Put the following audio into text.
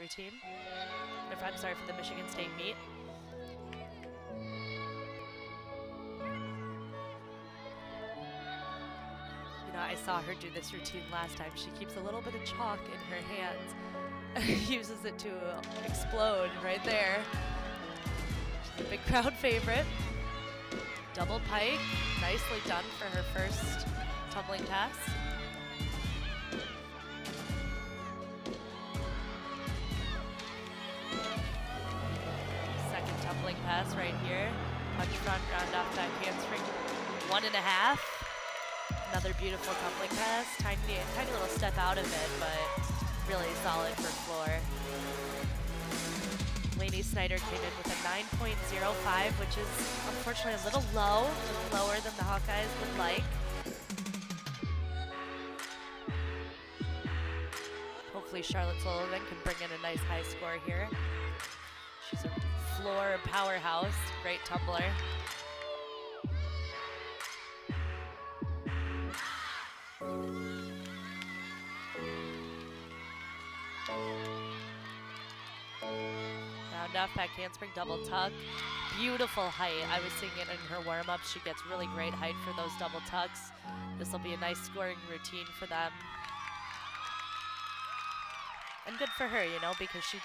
routine. If I'm sorry, for the Michigan State meet. You know, I saw her do this routine last time. She keeps a little bit of chalk in her hands, uses it to explode right there. She's a big crowd favorite. Double pike, nicely done for her first tumbling pass. Pass right here. Punch front, round off back handspring. One and a half. Another beautiful tumbling pass. Tiny, tiny little step out of it, but really solid for floor. Lainey Snyder came in with a 9.05, which is unfortunately a little low, a little lower than the Hawkeyes would like. Hopefully Charlotte Sullivan can bring in a nice high score here. She's a floor powerhouse, great tumbler. Round off back handspring double tuck. Beautiful height. I was seeing it in her warm-up. She gets really great height for those double tucks. This will be a nice scoring routine for them. And good for her, you know, because she